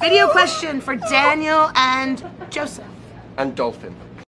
Video question for Daniel and Joseph. And Dolphin.